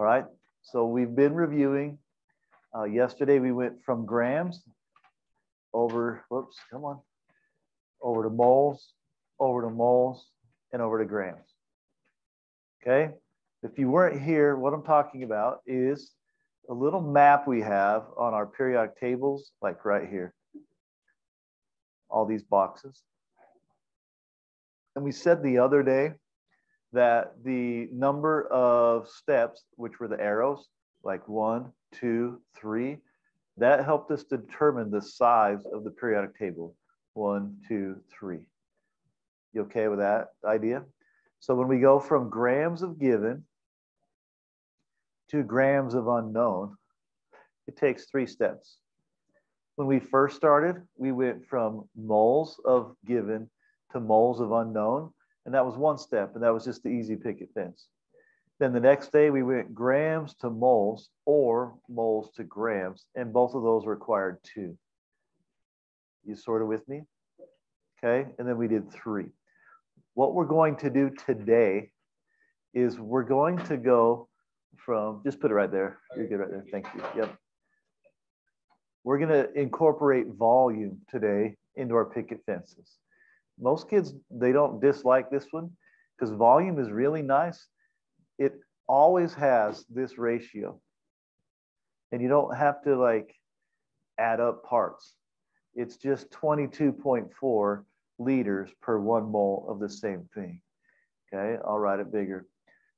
All right, so we've been reviewing. Uh, yesterday we went from grams over, whoops, come on, over to moles, over to moles, and over to grams. Okay, if you weren't here, what I'm talking about is a little map we have on our periodic tables, like right here, all these boxes. And we said the other day that the number of steps, which were the arrows, like one, two, three, that helped us determine the size of the periodic table. One, two, three. You okay with that idea? So when we go from grams of given to grams of unknown, it takes three steps. When we first started, we went from moles of given to moles of unknown. And that was one step, and that was just the easy picket fence. Then the next day we went grams to moles or moles to grams, and both of those required two. You sort of with me? Okay, and then we did three. What we're going to do today is we're going to go from, just put it right there. You're good right there. Thank you. Yep. We're going to incorporate volume today into our picket fences most kids they don't dislike this one because volume is really nice. It always has this ratio. And you don't have to like add up parts. It's just 22.4 liters per one mole of the same thing. Okay i'll write it bigger.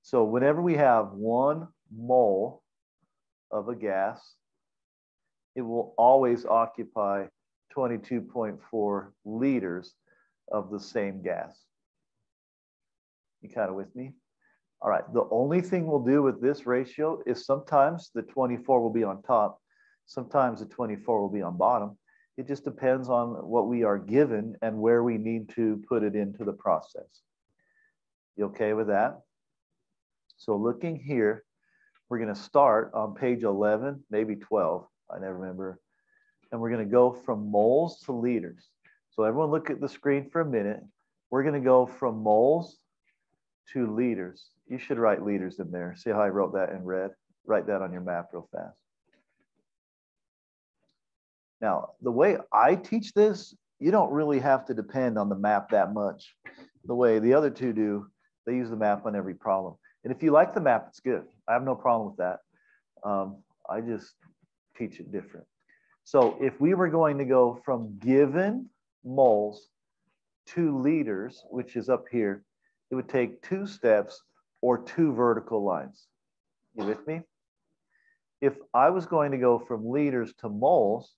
So whenever we have one mole of a gas it will always occupy 22.4 liters of the same gas. You kind of with me? All right, the only thing we'll do with this ratio is sometimes the 24 will be on top, sometimes the 24 will be on bottom. It just depends on what we are given and where we need to put it into the process. You okay with that? So looking here, we're gonna start on page 11, maybe 12, I never remember. And we're gonna go from moles to liters. So everyone look at the screen for a minute. We're going to go from moles to liters. You should write liters in there. See how I wrote that in red? Write that on your map real fast. Now, the way I teach this, you don't really have to depend on the map that much. The way the other two do, they use the map on every problem. And if you like the map, it's good. I have no problem with that. Um, I just teach it different. So if we were going to go from given moles, two liters, which is up here, it would take two steps or two vertical lines. You with me? If I was going to go from liters to moles,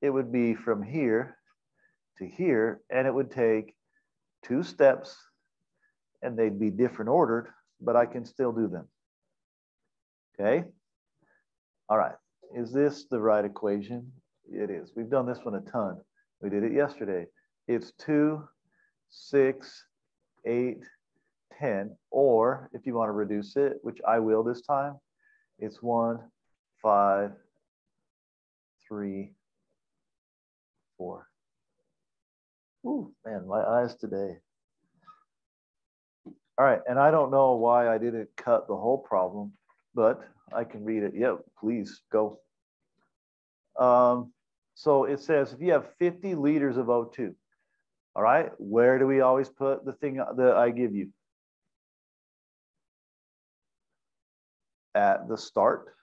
it would be from here to here, and it would take two steps, and they'd be different ordered, but I can still do them. Okay? All right. Is this the right equation? It is. We've done this one a ton. We did it yesterday. It's 2, 6, 8, 10. Or if you want to reduce it, which I will this time, it's 1, 5, 3, 4. Ooh, man, my eyes today. All right, and I don't know why I didn't cut the whole problem, but I can read it. Yep, please go. Um, so it says if you have 50 liters of O2, all right, where do we always put the thing that I give you? At the start,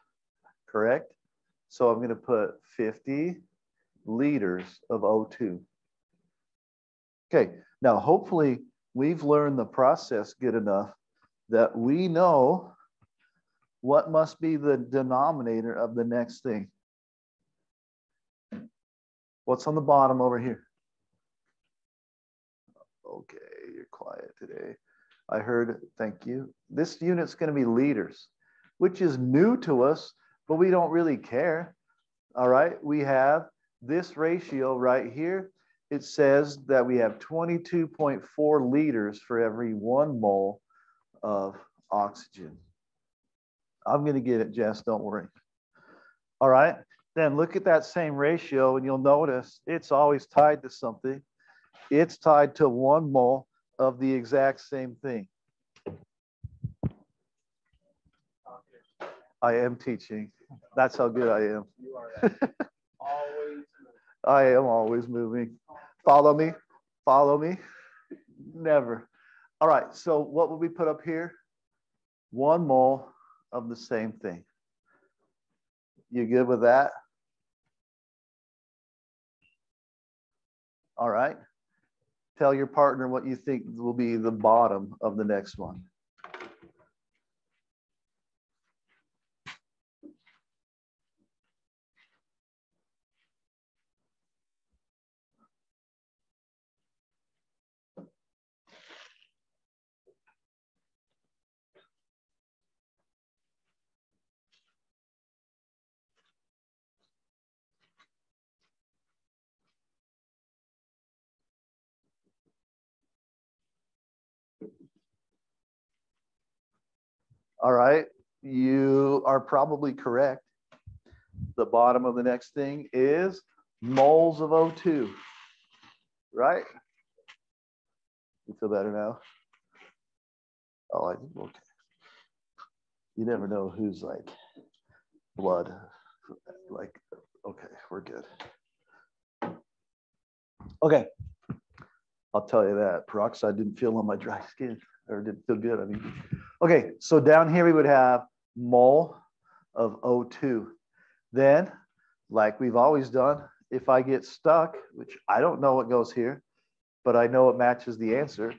correct? So I'm going to put 50 liters of O2. Okay, now hopefully we've learned the process good enough that we know what must be the denominator of the next thing. What's on the bottom over here? Okay, you're quiet today. I heard, thank you. This unit's going to be liters, which is new to us, but we don't really care. All right, we have this ratio right here. It says that we have 22.4 liters for every one mole of oxygen. I'm going to get it, Jess, don't worry. All right, then look at that same ratio and you'll notice it's always tied to something. It's tied to one mole of the exact same thing. I am teaching. That's how good I am. I am always moving. Follow me. Follow me. Never. All right. So what will we put up here? One mole of the same thing. You good with that? All right. Tell your partner what you think will be the bottom of the next one. All right, you are probably correct. The bottom of the next thing is moles of O2, right? You feel better now? Oh, I okay. You never know who's like blood. Like, okay, we're good. Okay, I'll tell you that peroxide didn't feel on my dry skin or didn't feel good. I mean, okay, so down here we would have mole of O2. Then, like we've always done, if I get stuck, which I don't know what goes here, but I know it matches the answer.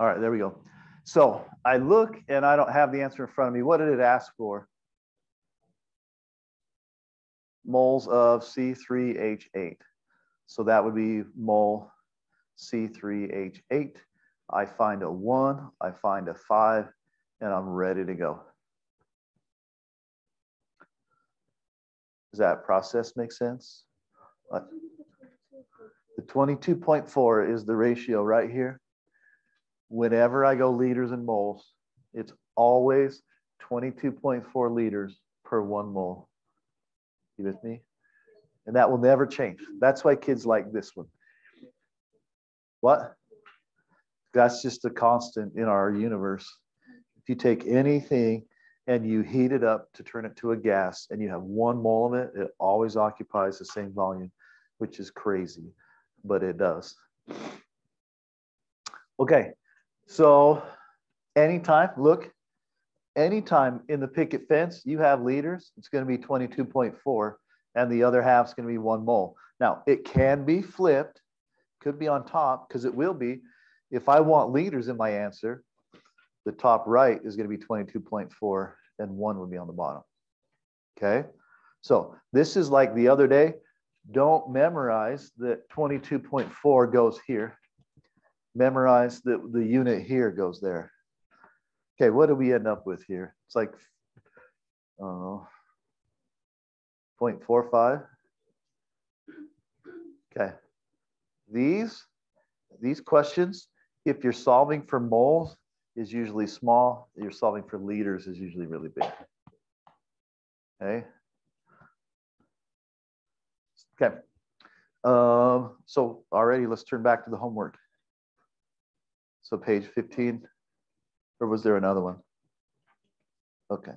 All right, there we go. So I look and I don't have the answer in front of me. What did it ask for? Moles of C3H8. So that would be mole C3H8. I find a one, I find a five, and I'm ready to go. Does that process make sense? Uh, the 22.4 is the ratio right here whenever I go liters and moles, it's always 22.4 liters per one mole. You with me? And that will never change. That's why kids like this one. What? That's just a constant in our universe. If you take anything and you heat it up to turn it to a gas and you have one mole of it, it always occupies the same volume, which is crazy, but it does. Okay, so anytime, look, anytime in the picket fence you have liters, it's going to be 22.4 and the other half is going to be one mole. Now it can be flipped, could be on top because it will be. If I want liters in my answer, the top right is going to be 22.4 and one would be on the bottom. Okay. So this is like the other day. Don't memorize that 22.4 goes here memorize that the unit here goes there. Okay, what do we end up with here? It's like, I don't know, 0.45. Okay, these, these questions, if you're solving for moles, is usually small. You're solving for liters is usually really big. Okay. Okay. Um, so already let's turn back to the homework. So page 15, or was there another one? Okay.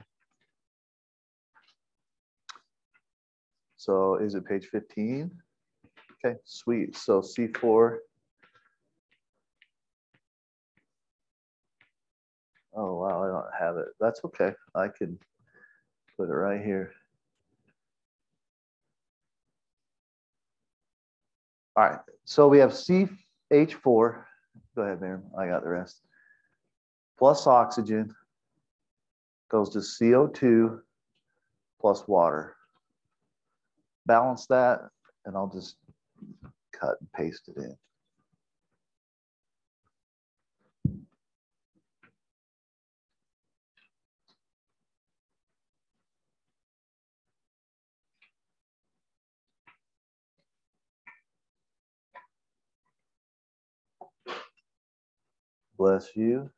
So is it page 15? Okay, sweet. So C4. Oh, wow, I don't have it. That's okay. I can put it right here. All right, so we have CH4 Go ahead, Miriam. I got the rest. Plus oxygen goes to CO2 plus water. Balance that, and I'll just cut and paste it in. Bless you.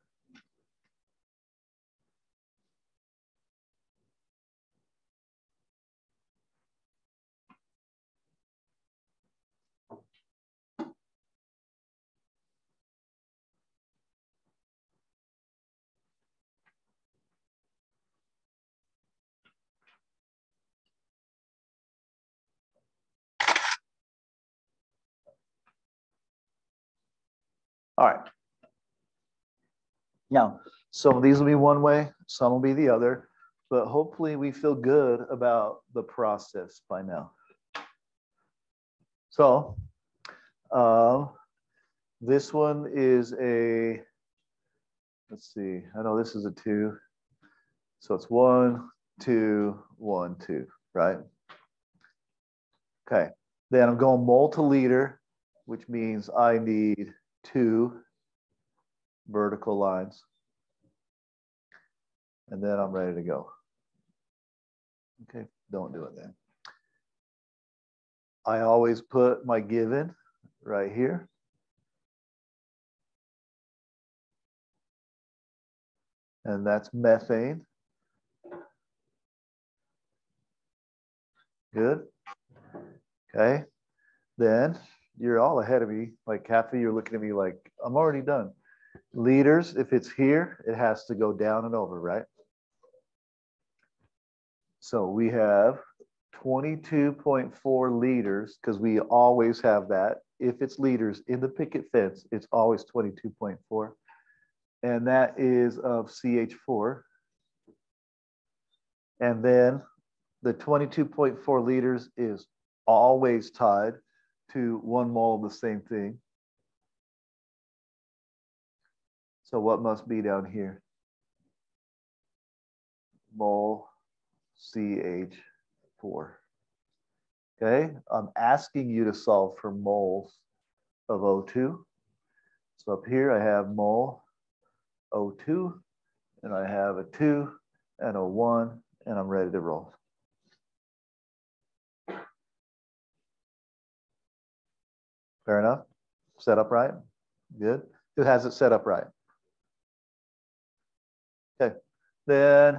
All right. Now, some of these will be one way, some will be the other, but hopefully we feel good about the process by now. So uh, this one is a, let's see, I know this is a two. So it's one, two, one, two, right? Okay, then I'm going mole to liter, which means I need two vertical lines. And then I'm ready to go. Okay, don't do it then. I always put my given right here. And that's methane. Good. Okay. Then you're all ahead of me. Like Kathy, you're looking at me like, I'm already done. Liters, if it's here, it has to go down and over, right? So we have 22.4 liters because we always have that. If it's liters in the picket fence, it's always 22.4. And that is of CH4. And then the 22.4 liters is always tied to one mole of the same thing. So what must be down here? Mole CH4. Okay, I'm asking you to solve for moles of O2. So up here I have mole O2, and I have a 2 and a 1, and I'm ready to roll. Fair enough? Set up right? Good. Who has it set up right? Okay. Then,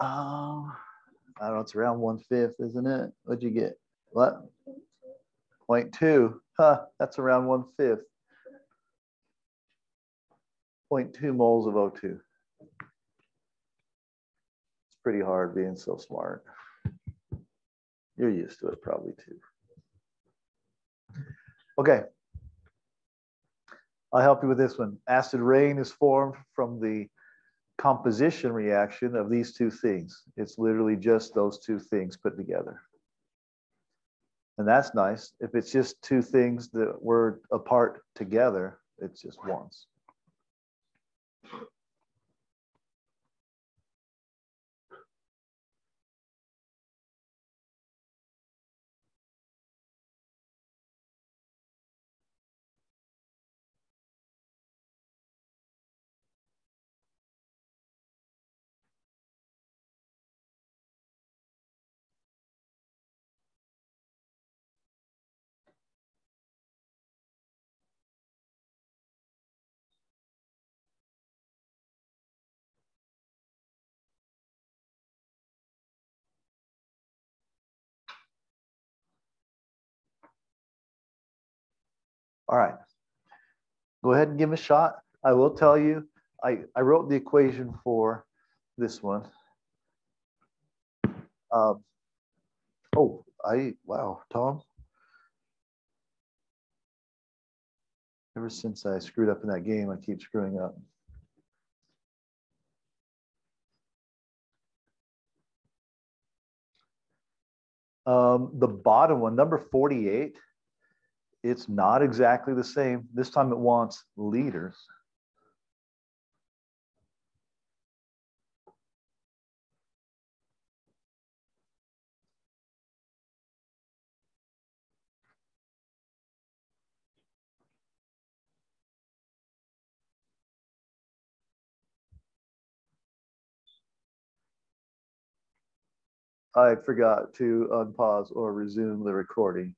um, I don't know, it's around one fifth, isn't it? What'd you get? What? 0.2. Huh, that's around one fifth. 0.2 moles of O2. It's pretty hard being so smart. You're used to it probably too. Okay. I'll help you with this one. Acid rain is formed from the composition reaction of these two things. It's literally just those two things put together. And that's nice. If it's just two things that were apart together, it's just ones. All right. Go ahead and give a shot. I will tell you, I, I wrote the equation for this one. Um, oh, I, wow, Tom. Ever since I screwed up in that game, I keep screwing up. Um, the bottom one, number 48, it's not exactly the same. This time it wants liters. I forgot to unpause or resume the recording.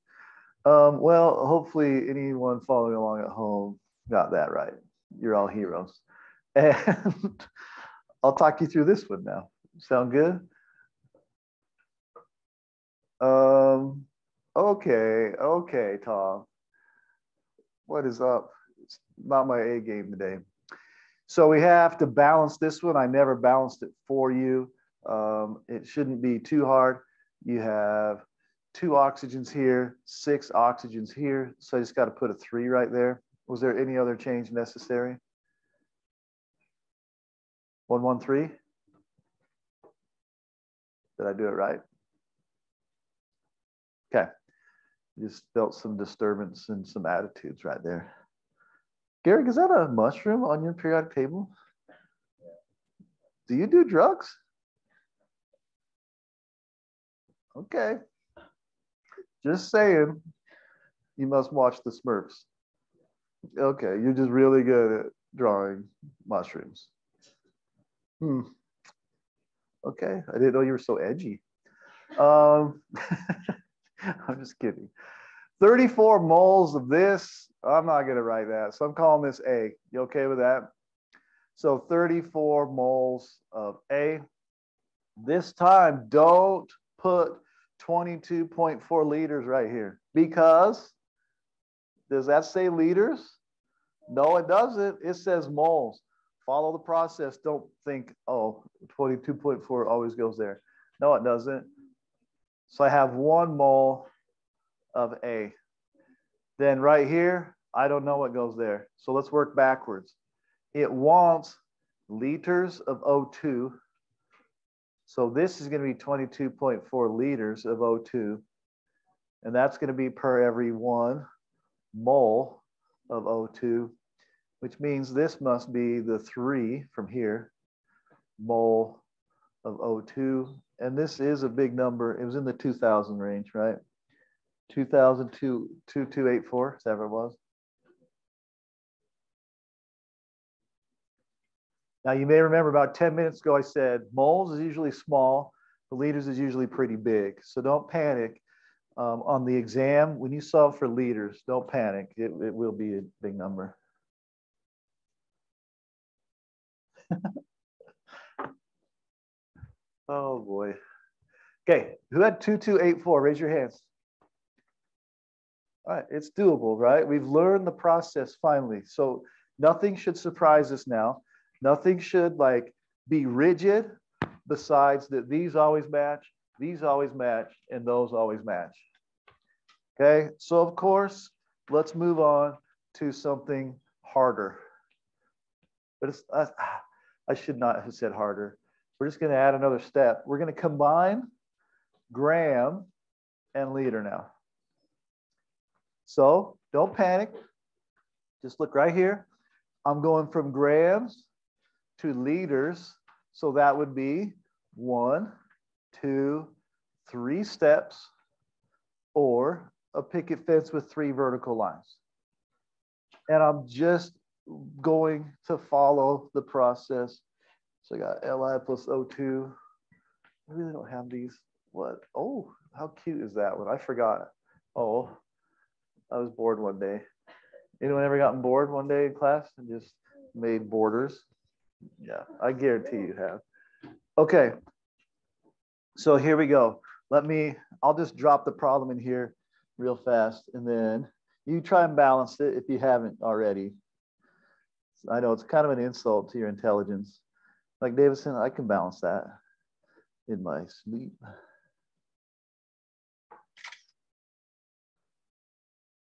Um, well, hopefully anyone following along at home got that right. You're all heroes. And I'll talk you through this one now. Sound good? Um, okay, okay, Tom. What is up? It's not my A game today. So we have to balance this one. I never balanced it for you. Um, it shouldn't be too hard. You have two oxygens here, six oxygens here. So I just got to put a three right there. Was there any other change necessary? 113? Did I do it right? Okay. Just felt some disturbance and some attitudes right there. Garrick, is that a mushroom on your periodic table? Do you do drugs? Okay. Just saying, you must watch the Smurfs. Okay, you're just really good at drawing mushrooms. Hmm. Okay, I didn't know you were so edgy. Um, I'm just kidding. 34 moles of this. I'm not going to write that. So I'm calling this A. You okay with that? So 34 moles of A. This time, don't put 22.4 liters right here because does that say liters? No, it doesn't. It says moles. Follow the process. Don't think, oh, 22.4 always goes there. No, it doesn't. So I have one mole of A. Then right here, I don't know what goes there. So let's work backwards. It wants liters of O2. So this is going to be 22.4 liters of O2. And that's going to be per every one mole of O2, which means this must be the three from here, mole of O2. And this is a big number. It was in the 2000 range, right? 2002, 2284, is that what it was? Now you may remember about 10 minutes ago, I said moles is usually small, the liters is usually pretty big. So don't panic. Um, on the exam, when you solve for liters, don't panic. It, it will be a big number. oh boy. Okay, who had 2284? Raise your hands. All right, it's doable, right? We've learned the process finally. So nothing should surprise us now. Nothing should like be rigid besides that these always match, these always match, and those always match. Okay, so of course, let's move on to something harder. But it's, I, I should not have said harder. We're just going to add another step. We're going to combine gram and liter now. So don't panic. Just look right here. I'm going from grams to liters. So that would be one, two, three steps, or a picket fence with three vertical lines. And I'm just going to follow the process. So I got Li plus O2. I really don't have these. What? Oh, how cute is that one? I forgot. Oh, I was bored one day. Anyone ever gotten bored one day in class and just made borders? Yeah, I guarantee you have. Okay, so here we go. Let me, I'll just drop the problem in here real fast and then you try and balance it if you haven't already. I know it's kind of an insult to your intelligence. Like Davidson, I can balance that in my sleep.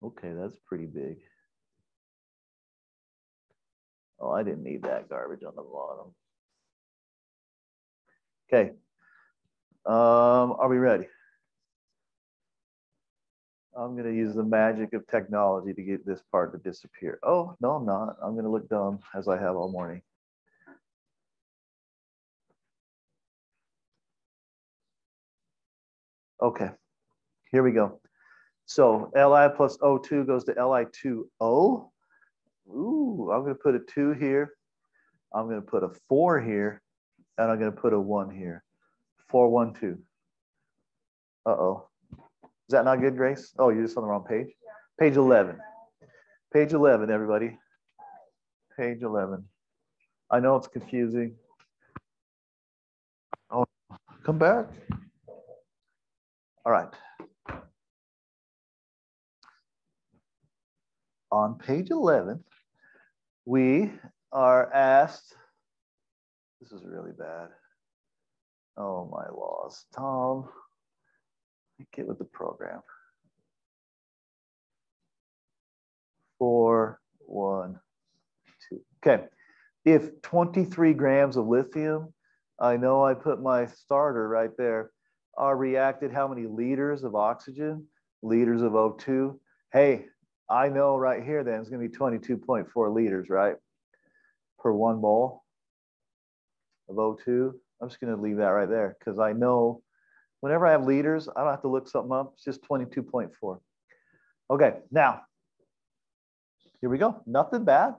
Okay, that's pretty big. Oh, I didn't need that garbage on the bottom. Okay. Um, are we ready? I'm going to use the magic of technology to get this part to disappear. Oh, no, I'm not. I'm going to look dumb as I have all morning. Okay, here we go. So Li plus O2 goes to Li2O. Ooh, I'm going to put a two here. I'm going to put a four here, and I'm going to put a one here. Four, one, two. Uh-oh. Is that not good, Grace? Oh, you're just on the wrong page? Yeah. Page 11. Page 11, everybody. Page 11. I know it's confusing. Oh, come back. All right. On page 11, we are asked, this is really bad. Oh my laws. Tom, get with the program. Four, one, two. Okay, if 23 grams of lithium, I know I put my starter right there, are reacted how many liters of oxygen, liters of O2? Hey, I know right here then it's gonna be 22.4 liters, right? Per one mole of O2. I'm just gonna leave that right there because I know whenever I have liters, I don't have to look something up. It's just 22.4. Okay, now, here we go. Nothing bad.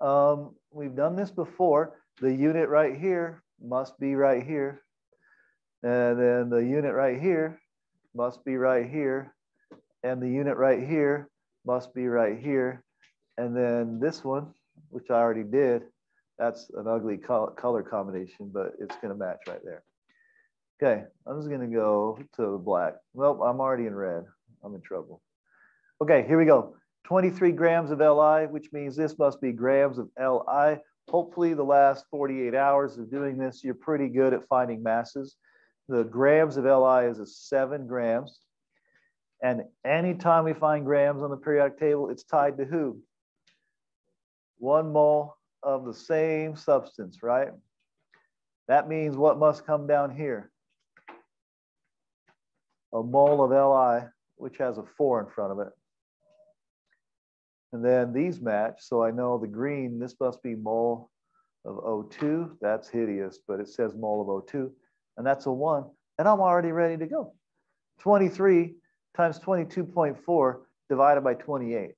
Um, we've done this before. The unit right here must be right here. And then the unit right here must be right here. And the unit right here must be right here. And then this one, which I already did, that's an ugly color combination, but it's gonna match right there. Okay, I'm just gonna go to black. Well, I'm already in red. I'm in trouble. Okay, here we go. 23 grams of Li, which means this must be grams of Li. Hopefully the last 48 hours of doing this, you're pretty good at finding masses. The grams of Li is a seven grams. And anytime we find grams on the periodic table, it's tied to who? One mole of the same substance, right? That means what must come down here? A mole of Li, which has a four in front of it. And then these match. So I know the green, this must be mole of O2. That's hideous, but it says mole of O2. And that's a one. And I'm already ready to go. 23 times 22.4 divided by 28.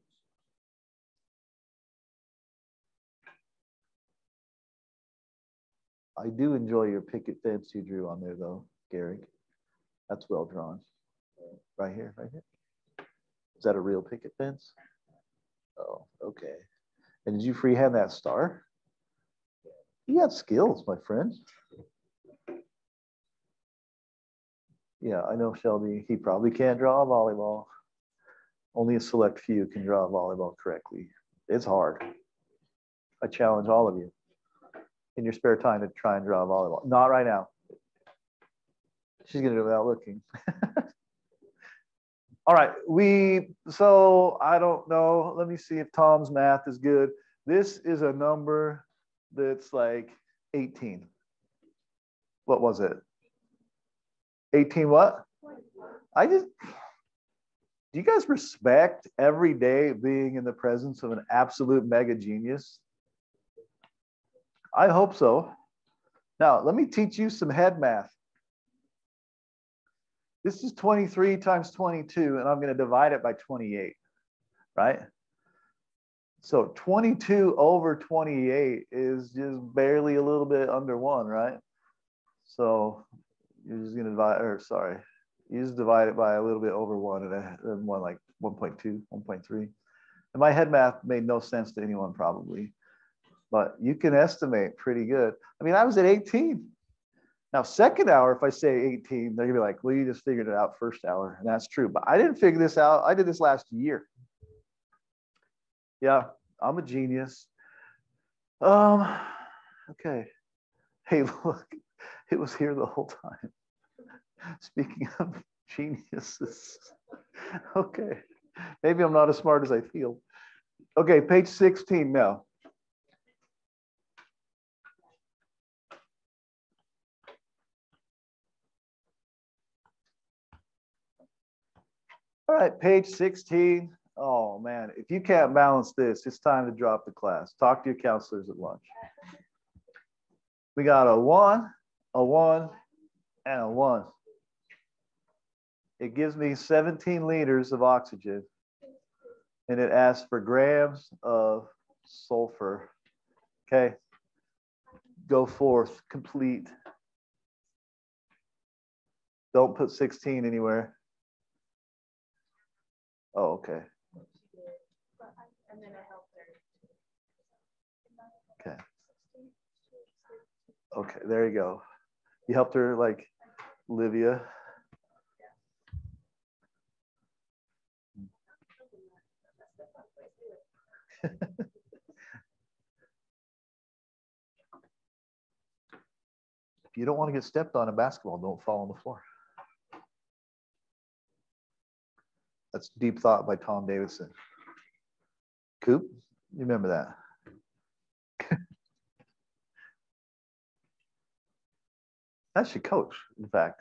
I do enjoy your picket fence you drew on there though, Gary. That's well drawn. Right here, right here. Is that a real picket fence? Oh, okay. And did you freehand that star? You got skills, my friend. Yeah, I know Shelby. He probably can't draw a volleyball. Only a select few can draw a volleyball correctly. It's hard. I challenge all of you in your spare time to try and draw a volleyball. Not right now. She's gonna do it without looking. All right, we, so I don't know. Let me see if Tom's math is good. This is a number that's like 18. What was it? 18 what? I just, do you guys respect every day being in the presence of an absolute mega genius? I hope so. Now, let me teach you some head math. This is 23 times 22, and I'm going to divide it by 28, right? So 22 over 28 is just barely a little bit under one, right? So you're just to divide, or sorry, you just divide it by a little bit over one and then one like 1.2, 1.3. And my head math made no sense to anyone probably, but you can estimate pretty good. I mean, I was at 18 now, second hour, if I say 18, they're gonna be like, well, you just figured it out first hour. And that's true. But I didn't figure this out. I did this last year. Yeah, I'm a genius. Um, okay. Hey, look, it was here the whole time. Speaking of geniuses. okay. Maybe I'm not as smart as I feel. Okay, page 16 now. All right, page 16. Oh man, if you can't balance this, it's time to drop the class. Talk to your counselors at lunch. We got a one, a one, and a one. It gives me 17 liters of oxygen and it asks for grams of sulfur. Okay, go forth, complete. Don't put 16 anywhere. Oh, okay. Okay. Okay, there you go. You helped her like Livia. If you don't want to get stepped on in basketball, don't fall on the floor. That's Deep Thought by Tom Davidson. Coop, You remember that? That's your coach, in fact.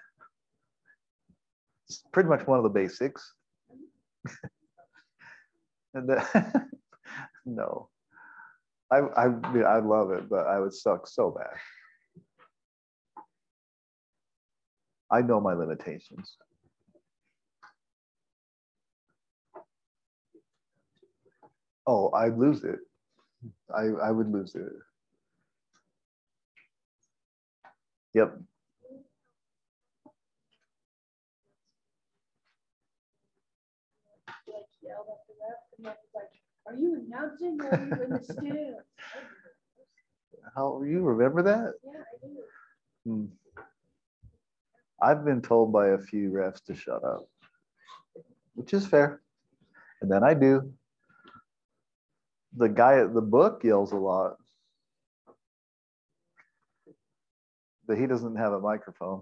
It's pretty much one of the basics. and then, uh, no, I, I, mean, I love it, but I would suck so bad. I know my limitations. Oh, I'd lose it. I, I would lose it. Yep. Like yelled at the ref, and the ref was like, are you announcing or are you in the stands? How you remember that? Yeah, I do. Hmm. I've been told by a few refs to shut up, which is fair. And then I do. The guy at the book yells a lot, but he doesn't have a microphone.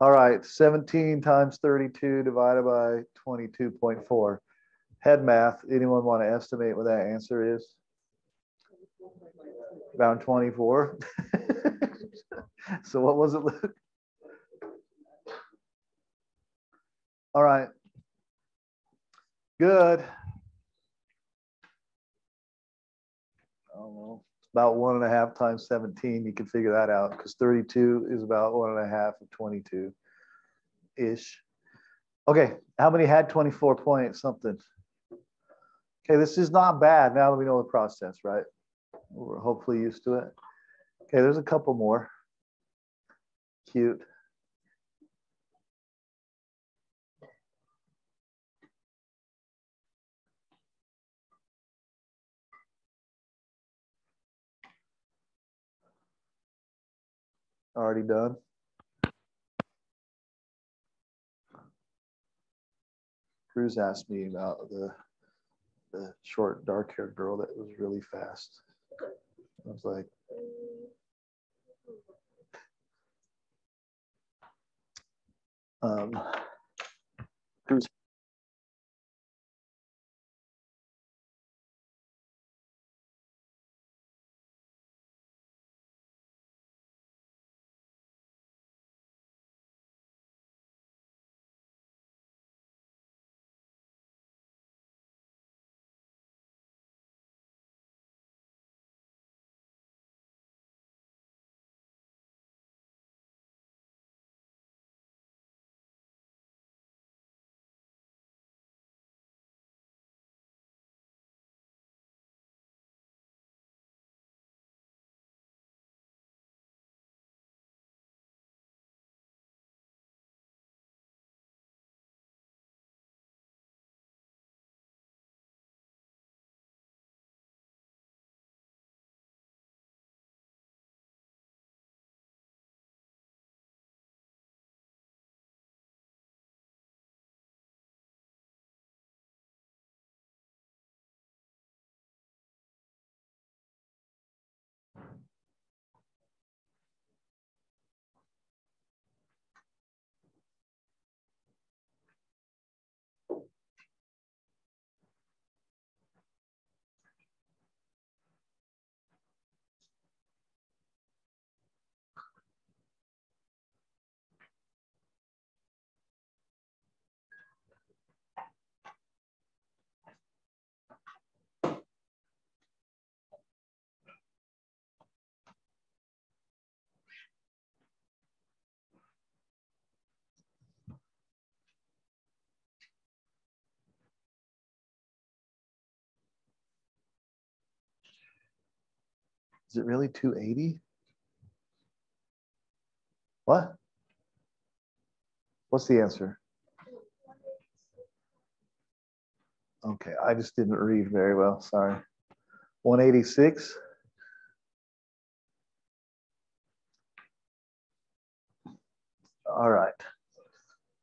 All right, 17 times 32 divided by 22.4. Head math, anyone want to estimate what that answer is? Around 24. so what was it, Luke? All right. Good. I don't know. About one and a half times 17. You can figure that out because 32 is about one and a half of 22 ish. Okay. How many had 24 points something? Okay. This is not bad now that we know the process, right? We're hopefully used to it. Okay. There's a couple more. Cute. Already done. Cruz asked me about the the short dark haired girl that was really fast. I was like, um, Cruz Is it really 280? What? What's the answer? Okay, I just didn't read very well. Sorry. 186. All right.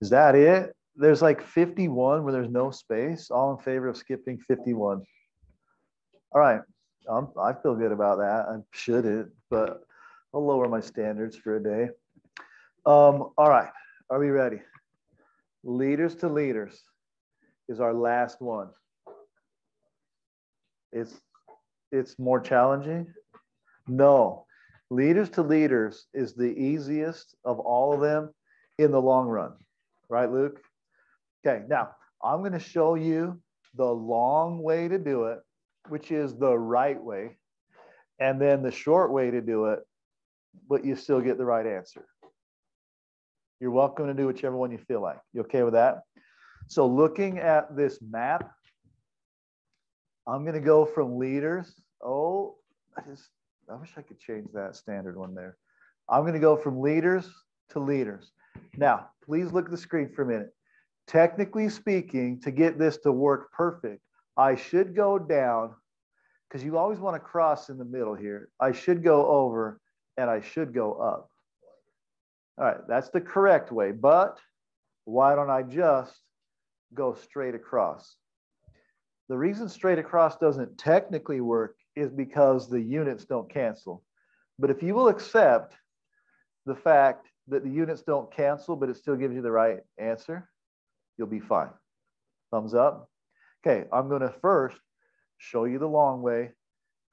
Is that it? There's like 51 where there's no space. All in favor of skipping 51. All right. Um, I feel good about that. I shouldn't, but I'll lower my standards for a day. Um, all right. Are we ready? Liters to liters is our last one. It's it's more challenging. No, liters to liters is the easiest of all of them in the long run, right, Luke? Okay, now I'm going to show you the long way to do it, which is the right way, and then the short way to do it, but you still get the right answer. You're welcome to do whichever one you feel like. You okay with that? So looking at this map, I'm going to go from liters. Oh, I just, I wish I could change that standard one there. I'm going to go from liters to liters. Now, please look at the screen for a minute. Technically speaking, to get this to work perfect, I should go down because you always want to cross in the middle here. I should go over and I should go up. All right, that's the correct way, but why don't I just go straight across? The reason straight across doesn't technically work is because the units don't cancel. But if you will accept the fact that the units don't cancel, but it still gives you the right answer, you'll be fine. Thumbs up. Okay, I'm going to first show you the long way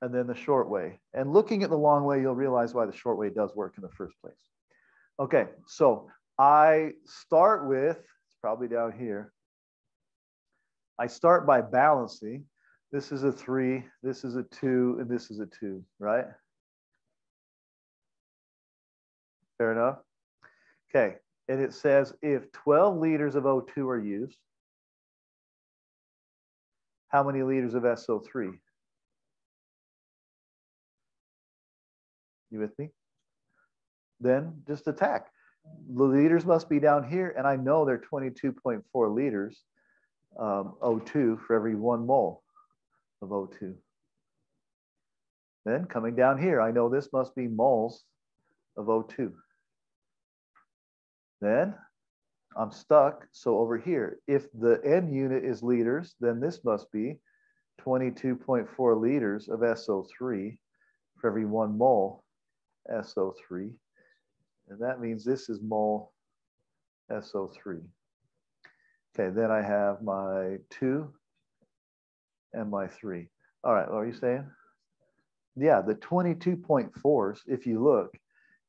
and then the short way. And looking at the long way, you'll realize why the short way does work in the first place. Okay, so I start with, it's probably down here. I start by balancing. This is a three, this is a two, and this is a two, right? Fair enough. Okay, and it says if 12 liters of O2 are used, how many liters of SO3? You with me? Then just attack. The liters must be down here, and I know they're 22.4 liters um, O2 for every one mole of O2. Then coming down here, I know this must be moles of O2. Then I'm stuck. So over here, if the end unit is liters, then this must be 22.4 liters of SO3 for every one mole SO3. And that means this is mole SO3. Okay, then I have my two and my three. All right, what are you saying? Yeah, the 22.4s, if you look,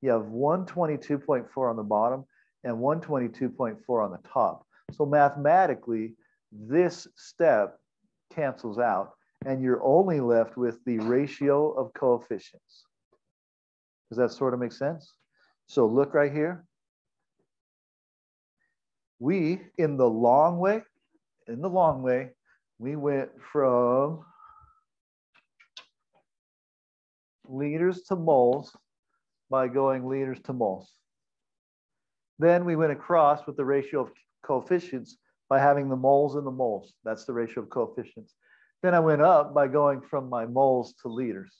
you have 122.4 on the bottom and 122.4 on the top. So mathematically, this step cancels out and you're only left with the ratio of coefficients. Does that sort of make sense? So look right here. We, in the long way, in the long way, we went from liters to moles by going liters to moles. Then we went across with the ratio of coefficients by having the moles and the moles. That's the ratio of coefficients. Then I went up by going from my moles to liters.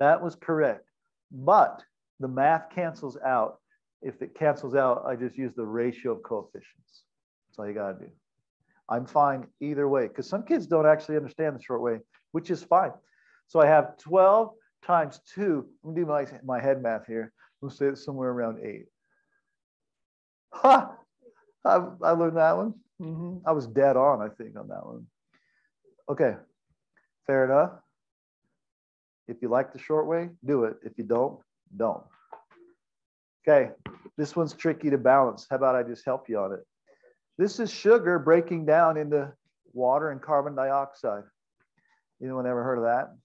That was correct. But the math cancels out. If it cancels out, I just use the ratio of coefficients. That's all you got to do. I'm fine either way because some kids don't actually understand the short way, which is fine. So I have 12 times 2. I'm going to do my, my head math here. We'll say it's somewhere around 8. I, I learned that one. Mm -hmm. I was dead on, I think, on that one. Okay, fair enough. If you like the short way, do it. If you don't, don't. Okay, this one's tricky to balance. How about I just help you on it? This is sugar breaking down into water and carbon dioxide. Anyone ever heard of that?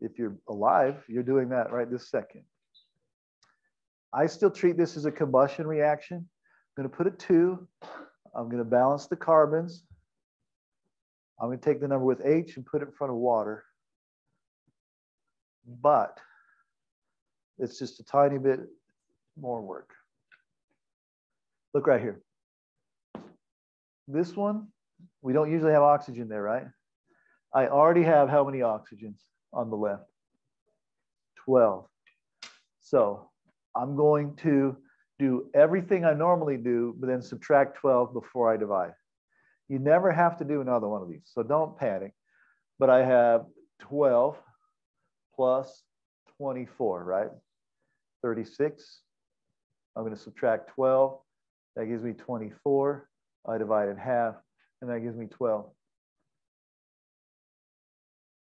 If you're alive, you're doing that right this second. I still treat this as a combustion reaction. I'm going to put a two. I'm going to balance the carbons. I'm going to take the number with H and put it in front of water. But it's just a tiny bit more work. Look right here. This one, we don't usually have oxygen there, right? I already have how many oxygens on the left? 12. So I'm going to do everything I normally do, but then subtract 12 before I divide. You never have to do another one of these, so don't panic. But I have 12 plus 24, right? 36. I'm going to subtract 12 That gives me 24. I divide in half, and that gives me 12.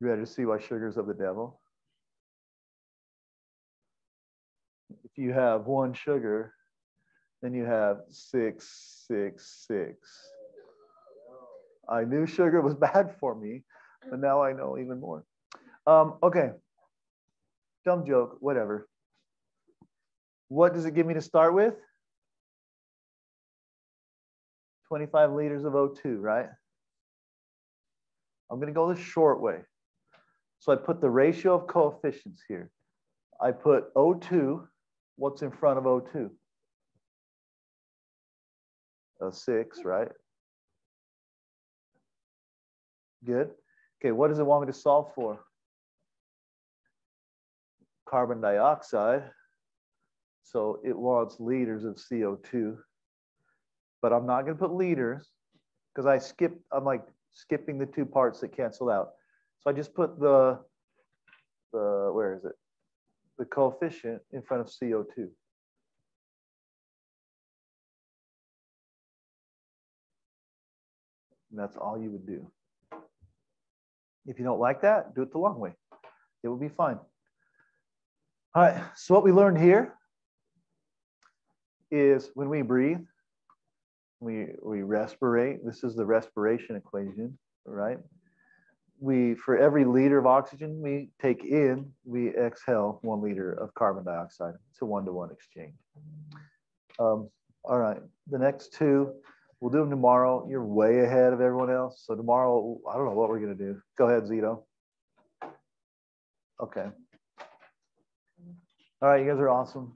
You ready to see why sugar's of the devil? You have one sugar, then you have six, six, six. I knew sugar was bad for me, but now I know even more. Um, okay, dumb joke, whatever. What does it give me to start with? 25 liters of O2, right? I'm going to go the short way. So I put the ratio of coefficients here. I put O2, what's in front of O2? A uh, six, right? Good. Okay, what does it want me to solve for? Carbon dioxide. So it wants liters of CO2, but I'm not going to put liters because I skip, I'm like skipping the two parts that cancel out. So I just put the, the where is it? The coefficient in front of CO2. And that's all you would do. If you don't like that, do it the long way. It will be fine. All right, so what we learned here is when we breathe, we, we respirate. This is the respiration equation, right? We, for every liter of oxygen we take in, we exhale one liter of carbon dioxide. It's a one-to-one exchange. Um, all right, the next two, we'll do them tomorrow. You're way ahead of everyone else. So tomorrow, I don't know what we're gonna do. Go ahead, Zito. Okay. All right, you guys are awesome.